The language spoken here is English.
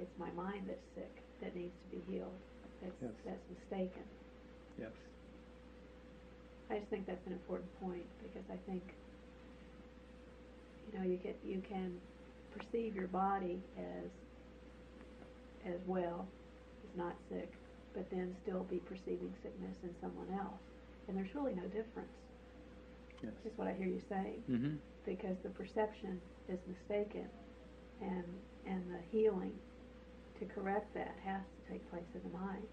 it's my mind that's sick, that needs to be healed. That's, Yes. that's mistaken. Yes. I just think that's an important point, because I think, you know, you can, you can perceive your body as, as well, as not sick, but then still be perceiving sickness in someone else. And there's really no difference, Yes. is what I hear you saying, Mm-hmm. because the perception is mistaken, and, and the healing to correct that has to take place in the mind.